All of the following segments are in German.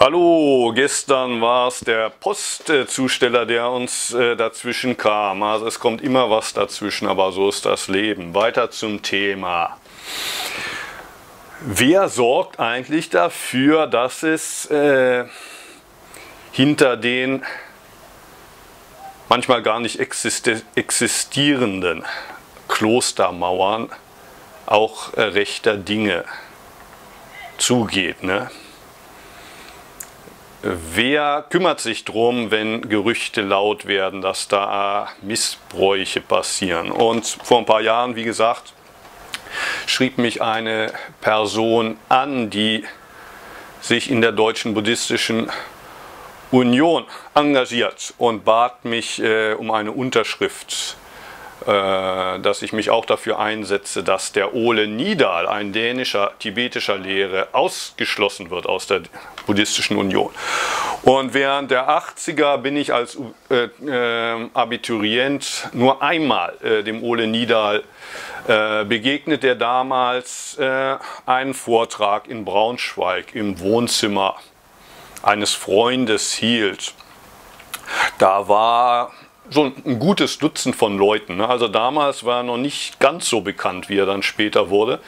Hallo, gestern war es der Postzusteller, der uns äh, dazwischen kam. Also es kommt immer was dazwischen, aber so ist das Leben. Weiter zum Thema. Wer sorgt eigentlich dafür, dass es äh, hinter den manchmal gar nicht existierenden Klostermauern auch äh, rechter Dinge zugeht? Ne? Wer kümmert sich darum, wenn Gerüchte laut werden, dass da Missbräuche passieren? Und vor ein paar Jahren, wie gesagt, schrieb mich eine Person an, die sich in der Deutschen Buddhistischen Union engagiert und bat mich äh, um eine Unterschrift dass ich mich auch dafür einsetze, dass der Ole Nidal, ein dänischer, tibetischer Lehre, ausgeschlossen wird aus der Buddhistischen Union. Und während der 80er bin ich als äh, äh, Abiturient nur einmal äh, dem Ole Nidal äh, begegnet, der damals äh, einen Vortrag in Braunschweig im Wohnzimmer eines Freundes hielt. Da war so ein gutes Dutzend von Leuten. Ne? Also damals war er noch nicht ganz so bekannt, wie er dann später wurde.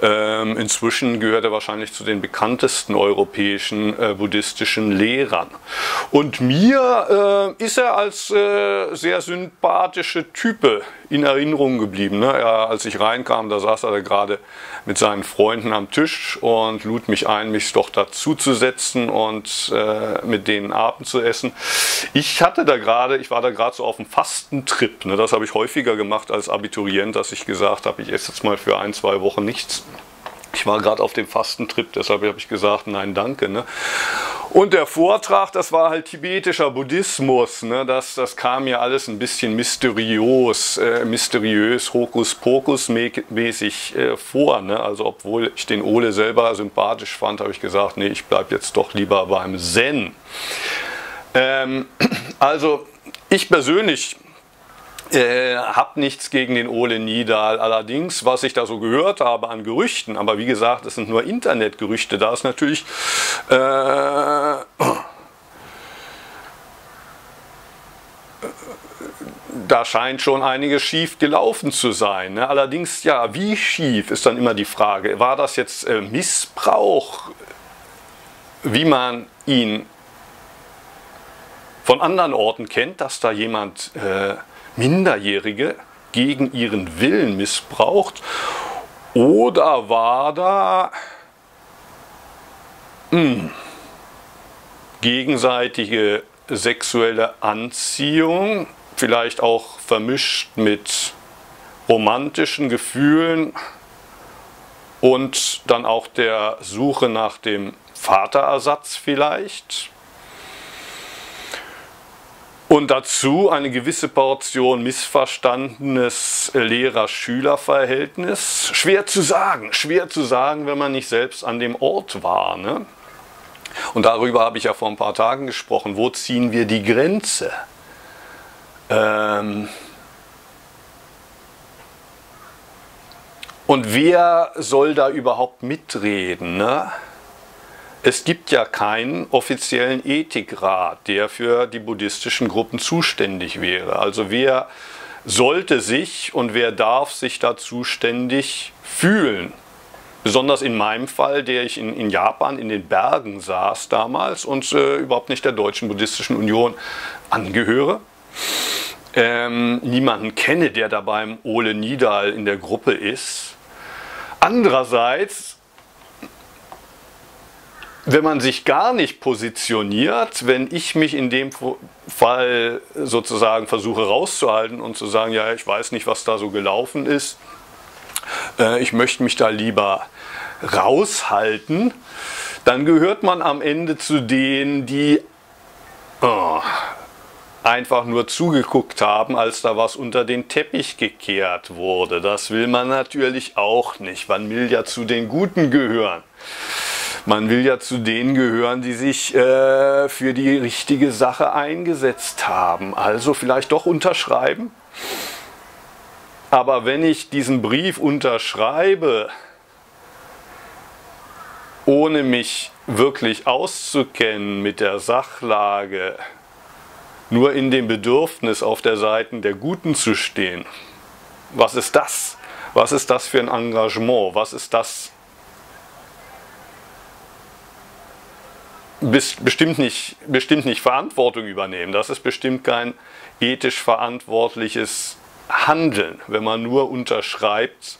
Ähm, inzwischen gehört er wahrscheinlich zu den bekanntesten europäischen äh, buddhistischen Lehrern. Und mir äh, ist er als äh, sehr sympathische Type in Erinnerung geblieben. Ne? Als ich reinkam, da saß er gerade mit seinen Freunden am Tisch und lud mich ein, mich doch dazu zu setzen und mit denen Abend zu essen. Ich hatte da gerade, ich war da gerade so auf dem Fastentrip. Ne? Das habe ich häufiger gemacht als Abiturient, dass ich gesagt habe, ich esse jetzt mal für ein, zwei Wochen nichts. Ich war gerade auf dem Fastentrip, deshalb habe ich gesagt, nein, danke. Ne? Und der Vortrag, das war halt tibetischer Buddhismus. Ne? Das, das kam mir alles ein bisschen mysteriös, äh, mysteriös, Hokuspokus-mäßig äh, vor. Ne? Also obwohl ich den Ole selber sympathisch fand, habe ich gesagt, nee, ich bleibe jetzt doch lieber beim Zen. Ähm, also ich persönlich äh, habe nichts gegen den Ole Nidal. Allerdings, was ich da so gehört habe an Gerüchten, aber wie gesagt, es sind nur Internetgerüchte, da ist natürlich äh, da scheint schon einiges schief gelaufen zu sein. Ne? Allerdings, ja, wie schief ist dann immer die Frage. War das jetzt äh, Missbrauch, wie man ihn von anderen Orten kennt, dass da jemand äh, Minderjährige gegen ihren Willen missbraucht? Oder war da mh, hm, gegenseitige sexuelle Anziehung, vielleicht auch vermischt mit romantischen Gefühlen und dann auch der Suche nach dem Vaterersatz vielleicht? Und dazu eine gewisse Portion missverstandenes Lehrer-Schüler-Verhältnis. Schwer zu sagen, schwer zu sagen, wenn man nicht selbst an dem Ort war. Ne? Und darüber habe ich ja vor ein paar Tagen gesprochen. Wo ziehen wir die Grenze? Ähm und wer soll da überhaupt mitreden? Ne? Es gibt ja keinen offiziellen Ethikrat, der für die buddhistischen Gruppen zuständig wäre. Also wer sollte sich und wer darf sich da zuständig fühlen? Besonders in meinem Fall, der ich in, in Japan in den Bergen saß damals und äh, überhaupt nicht der Deutschen Buddhistischen Union angehöre. Ähm, niemanden kenne, der da beim Ole Nidal in der Gruppe ist. Andererseits wenn man sich gar nicht positioniert, wenn ich mich in dem Fall sozusagen versuche rauszuhalten und zu sagen, ja, ich weiß nicht, was da so gelaufen ist, äh, ich möchte mich da lieber raushalten, dann gehört man am Ende zu denen, die oh, einfach nur zugeguckt haben, als da was unter den Teppich gekehrt wurde. Das will man natürlich auch nicht. Man will ja zu den Guten gehören. Man will ja zu denen gehören, die sich äh, für die richtige Sache eingesetzt haben. Also vielleicht doch unterschreiben. Aber wenn ich diesen Brief unterschreibe, ohne mich wirklich auszukennen mit der Sachlage, nur in dem Bedürfnis auf der Seite der Guten zu stehen. Was ist das? Was ist das für ein Engagement? Was ist das? Bestimmt nicht, bestimmt nicht Verantwortung übernehmen. Das ist bestimmt kein ethisch verantwortliches Handeln, wenn man nur unterschreibt,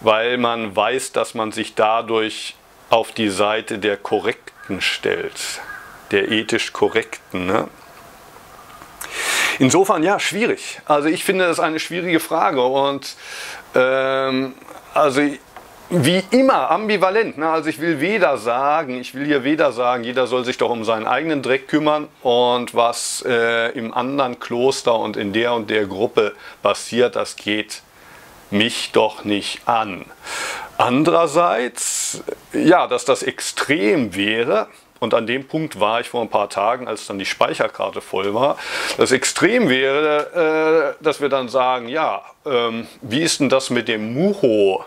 weil man weiß, dass man sich dadurch auf die Seite der Korrekten stellt, der ethisch Korrekten. Ne? Insofern ja, schwierig. Also ich finde das eine schwierige Frage und ähm, also wie immer ambivalent. Ne? Also ich will weder sagen, ich will hier weder sagen, jeder soll sich doch um seinen eigenen Dreck kümmern und was äh, im anderen Kloster und in der und der Gruppe passiert, das geht mich doch nicht an. Andererseits, ja, dass das extrem wäre, und an dem Punkt war ich vor ein paar Tagen, als dann die Speicherkarte voll war. Das Extrem wäre, äh, dass wir dann sagen, ja, ähm, wie ist denn das mit dem Mucho?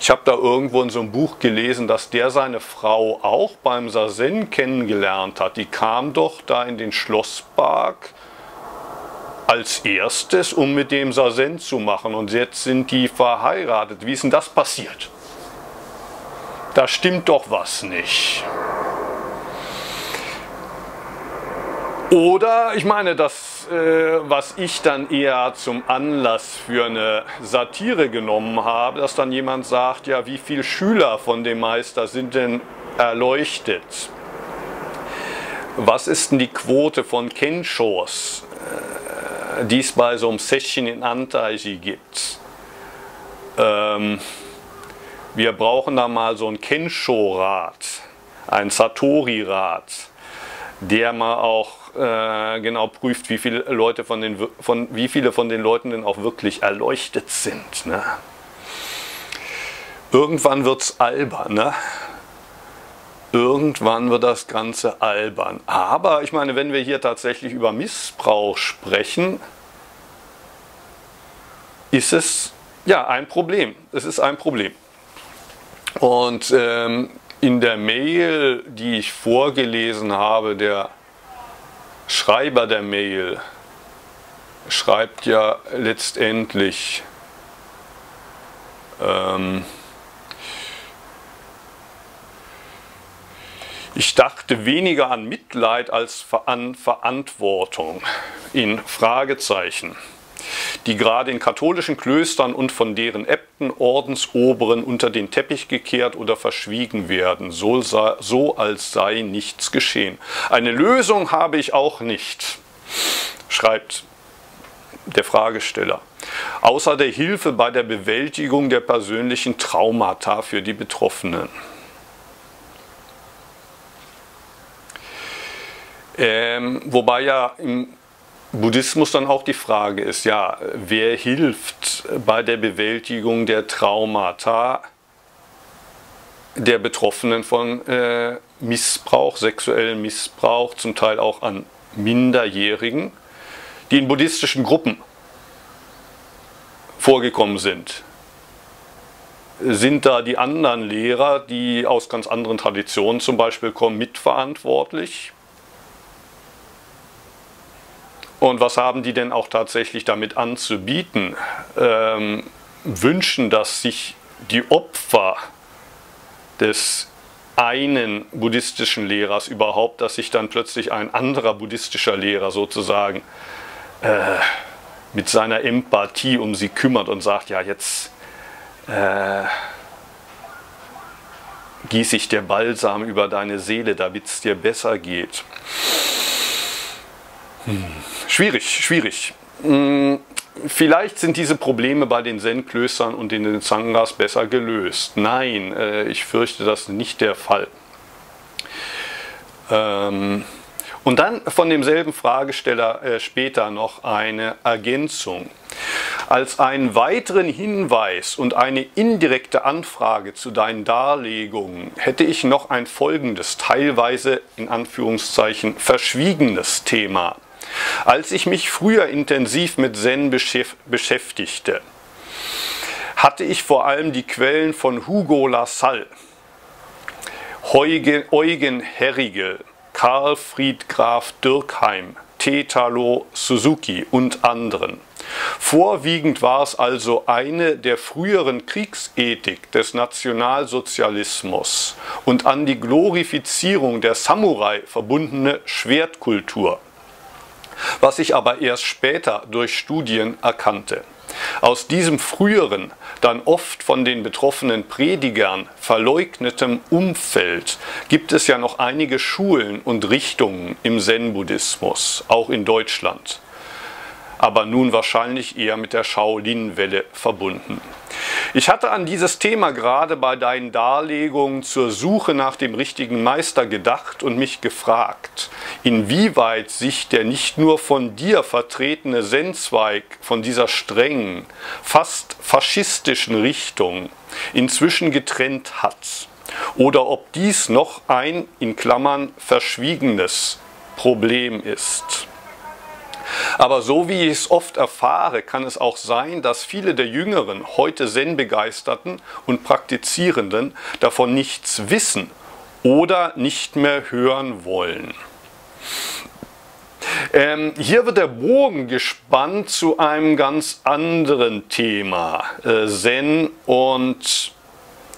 Ich habe da irgendwo in so einem Buch gelesen, dass der seine Frau auch beim Sazen kennengelernt hat. Die kam doch da in den Schlosspark als erstes, um mit dem Sazen zu machen. Und jetzt sind die verheiratet. Wie ist denn das passiert? Da stimmt doch was nicht. Oder ich meine, das, äh, was ich dann eher zum Anlass für eine Satire genommen habe, dass dann jemand sagt, ja, wie viele Schüler von dem Meister sind denn erleuchtet? Was ist denn die Quote von Kenshos, äh, die es bei so einem Session in Antaiji gibt? Ähm, wir brauchen da mal so einen Kensho-Rat, einen Satori-Rat, der mal auch äh, genau prüft, wie viele Leute von den von wie viele von den Leuten denn auch wirklich erleuchtet sind. Ne? Irgendwann wird es albern, ne? Irgendwann wird das Ganze albern. Aber ich meine, wenn wir hier tatsächlich über Missbrauch sprechen, ist es ja ein Problem. Es ist ein Problem. Und ähm, in der Mail, die ich vorgelesen habe, der Schreiber der Mail schreibt ja letztendlich, ähm, ich dachte weniger an Mitleid als an Verantwortung in Fragezeichen die gerade in katholischen Klöstern und von deren Äbten, Ordensoberen unter den Teppich gekehrt oder verschwiegen werden, so, so als sei nichts geschehen. Eine Lösung habe ich auch nicht, schreibt der Fragesteller, außer der Hilfe bei der Bewältigung der persönlichen Traumata für die Betroffenen. Ähm, wobei ja im Buddhismus dann auch die Frage ist, ja, wer hilft bei der Bewältigung der Traumata der Betroffenen von äh, Missbrauch, sexuellem Missbrauch, zum Teil auch an Minderjährigen, die in buddhistischen Gruppen vorgekommen sind. Sind da die anderen Lehrer, die aus ganz anderen Traditionen zum Beispiel kommen, mitverantwortlich? Und was haben die denn auch tatsächlich damit anzubieten? Ähm, wünschen, dass sich die Opfer des einen buddhistischen Lehrers überhaupt, dass sich dann plötzlich ein anderer buddhistischer Lehrer sozusagen äh, mit seiner Empathie um sie kümmert und sagt, ja, jetzt äh, gieße ich dir Balsam über deine Seele, damit es dir besser geht. Schwierig, schwierig. Hm, vielleicht sind diese Probleme bei den Zen-Klöstern und den Sanghas besser gelöst. Nein, äh, ich fürchte, das ist nicht der Fall. Ähm, und dann von demselben Fragesteller äh, später noch eine Ergänzung. Als einen weiteren Hinweis und eine indirekte Anfrage zu deinen Darlegungen hätte ich noch ein folgendes, teilweise in Anführungszeichen verschwiegenes Thema als ich mich früher intensiv mit Zen beschäftigte, hatte ich vor allem die Quellen von Hugo Lassalle Eugen Herrigel, Karl Fried Graf Dürkheim, Tetalo Suzuki und anderen. Vorwiegend war es also eine der früheren Kriegsethik des Nationalsozialismus und an die Glorifizierung der Samurai verbundene Schwertkultur, was ich aber erst später durch Studien erkannte. Aus diesem früheren, dann oft von den betroffenen Predigern verleugnetem Umfeld gibt es ja noch einige Schulen und Richtungen im Zen-Buddhismus, auch in Deutschland aber nun wahrscheinlich eher mit der Shaolin-Welle verbunden. Ich hatte an dieses Thema gerade bei deinen Darlegungen zur Suche nach dem richtigen Meister gedacht und mich gefragt, inwieweit sich der nicht nur von dir vertretene Zen-Zweig von dieser strengen, fast faschistischen Richtung inzwischen getrennt hat oder ob dies noch ein in Klammern verschwiegenes Problem ist. Aber so wie ich es oft erfahre, kann es auch sein, dass viele der Jüngeren, heute Zen-Begeisterten und Praktizierenden davon nichts wissen oder nicht mehr hören wollen. Ähm, hier wird der Bogen gespannt zu einem ganz anderen Thema, äh, Zen und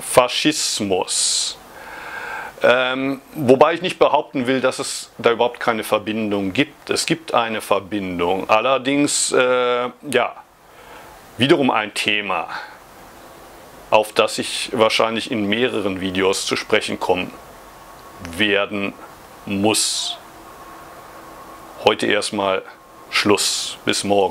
Faschismus. Ähm, wobei ich nicht behaupten will, dass es da überhaupt keine Verbindung gibt. Es gibt eine Verbindung. Allerdings, äh, ja, wiederum ein Thema, auf das ich wahrscheinlich in mehreren Videos zu sprechen kommen werden muss. Heute erstmal Schluss. Bis morgen.